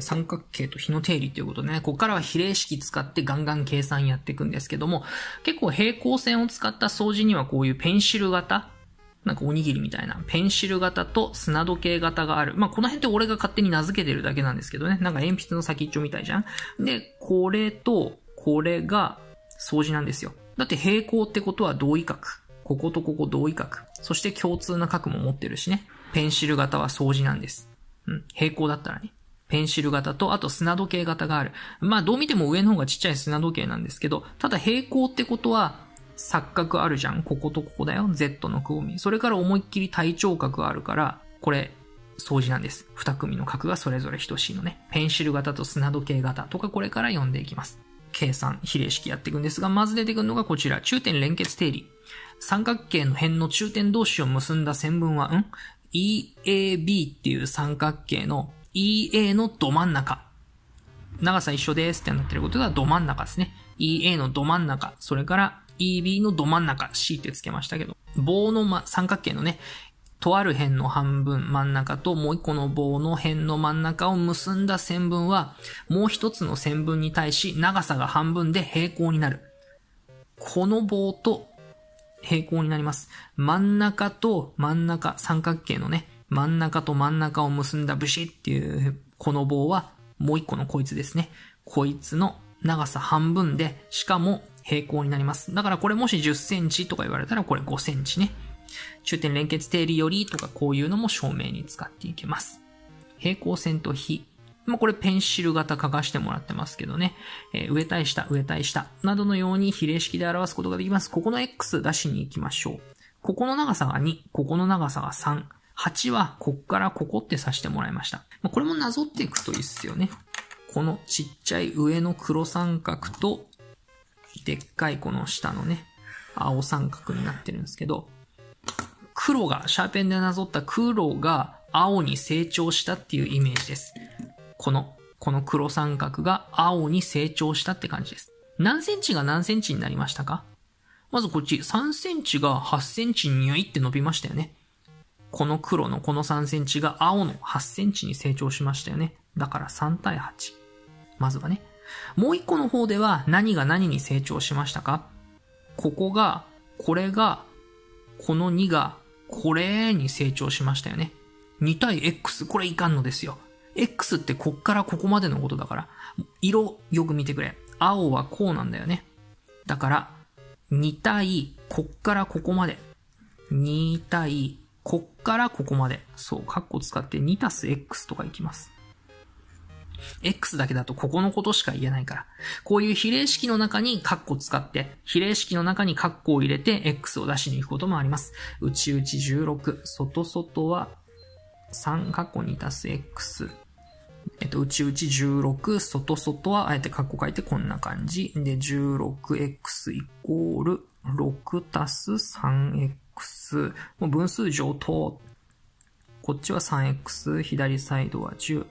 三角形と比の定理ということでね、ここからは比例式使ってガンガン計算やっていくんですけども、結構平行線を使った掃除にはこういうペンシル型なんかおにぎりみたいな、ペンシル型と砂時計型がある。まあ、この辺って俺が勝手に名付けてるだけなんですけどね。なんか鉛筆の先っちょみたいじゃんで、これと、これが、掃除なんですよ。だって平行ってことは同位角。こことここ同位角。そして共通な角も持ってるしね。ペンシル型は掃除なんです。うん。平行だったらね。ペンシル型と、あと砂時計型がある。まあ、どう見ても上の方がちっちゃい砂時計なんですけど、ただ平行ってことは、錯角あるじゃん。こことここだよ。Z のくぼみ。それから思いっきり体長角あるから、これ、掃除なんです。二組の角がそれぞれ等しいのね。ペンシル型と砂時計型とかこれから読んでいきます。計算、比例式やっていくんですが、まず出てくるのがこちら。中点連結定理。三角形の辺の中点同士を結んだ線分は、ん ?EAB っていう三角形の EA のど真ん中。長さ一緒ですってなってることがど真ん中ですね。EA のど真ん中。それから EB のど真ん中、C ってつけましたけど、棒の、ま、三角形のね、とある辺の半分真ん中ともう一個の棒の辺の真ん中を結んだ線分は、もう一つの線分に対し長さが半分で平行になる。この棒と平行になります。真ん中と真ん中、三角形のね、真ん中と真ん中を結んだブシっていうこの棒は、もう一個のこいつですね。こいつの長さ半分で、しかも平行になります。だからこれもし10センチとか言われたらこれ5センチね。中点連結定理よりとかこういうのも証明に使っていけます。平行線と比。まあ、これペンシル型書かしてもらってますけどね。えー、上対下、上対下などのように比例式で表すことができます。ここの X 出しに行きましょう。ここの長さが2、ここの長さが3。8はこっからここって指してもらいました。ま、これもなぞっていくといいっすよね。このちっちゃい上の黒三角とでっかいこの下のね、青三角になってるんですけど、黒が、シャーペンでなぞった黒が青に成長したっていうイメージです。この、この黒三角が青に成長したって感じです。何センチが何センチになりましたか？まずこっち、3センチが8センチにュイって伸びましたよね。この黒のこの3センチが青の8センチに成長しましたよね。だから3対8。まずはね。もう一個の方では何が何に成長しましたか？ここが、これが、この2が、これに成長しましたよね。2対 X、これいかんのですよ。X ってこっからここまでのことだから、色よく見てくれ。青はこうなんだよね。だから、2対、こっからここまで。2対、こっからここまで。そう、カッコ使って2たす X とかいきます。X だけだとここのことしか言えないから。こういう比例式の中にカッコ使って、比例式の中にカッコを入れて X を出しに行くこともあります。内々16、外外は3カッコ2たす X。えっと、内々16、外外はあえてカッコ書いてこんな感じ。で、16x イコール6たす 3x。もう分数上等。こっちは 3x、左サイドは10。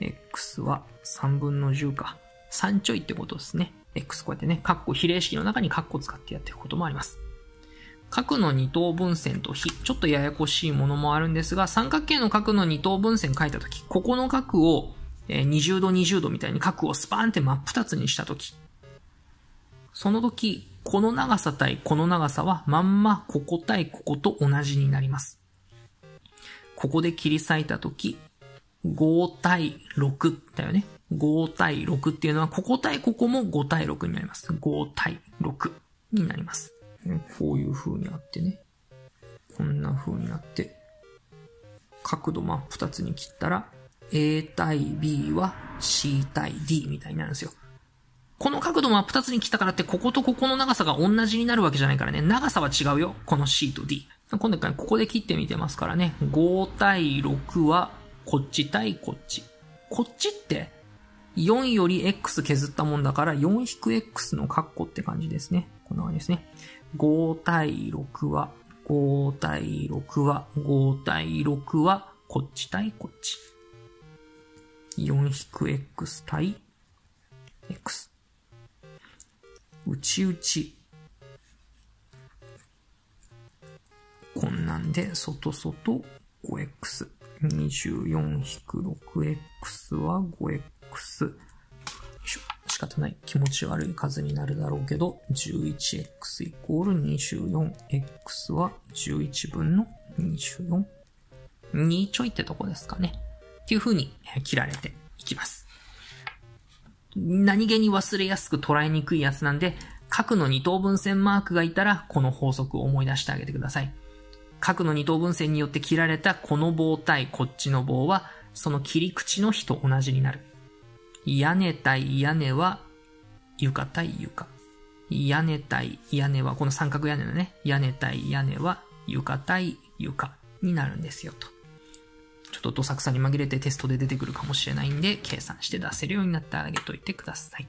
x は3分の10か。3ちょいってことですね。x こうやってね、カッコ比例式の中にカッコ使ってやっていくこともあります。角の二等分線と比、ちょっとややこしいものもあるんですが、三角形の角の二等分線書いたとき、ここの角を20度20度みたいに角をスパーンって真っ二つにしたとき、その時、この長さ対この長さはまんまここ対ここと同じになります。ここで切り裂いたとき、5対6だよね。5対6っていうのは、ここ対ここも5対6になります。5対6になります。こういう風にあってね。こんな風になって、角度真っ二つに切ったら、A 対 B は C 対 D みたいになるんですよ。この角度真っ二つに切ったからって、こことここの長さが同じになるわけじゃないからね。長さは違うよ。この C と D。今度ここで切ってみてますからね。5対6はこっち対こっち。こっちって、4より x 削ったもんだから、4-x のカッコって感じですね。こんな感じですね。5対6は、5対6は、5対6は、こっち対こっち。4-x 対 x。内々。こんなんで、外外 5x。24-6x は 5x。よいしょ。仕方ない。気持ち悪い数になるだろうけど、11x イコール 24x は11分の24。2ちょいってとこですかね。っていう風に切られていきます。何気に忘れやすく捉えにくいやつなんで、角の二等分線マークがいたら、この法則を思い出してあげてください。角の二等分線によって切られたこの棒対こっちの棒は、その切り口の比と同じになる。屋根対屋根は床対床。屋根対屋根は、この三角屋根のね、屋根対屋根は床対床になるんですよと。ちょっとどさくさに紛れてテストで出てくるかもしれないんで、計算して出せるようになってあげといてください。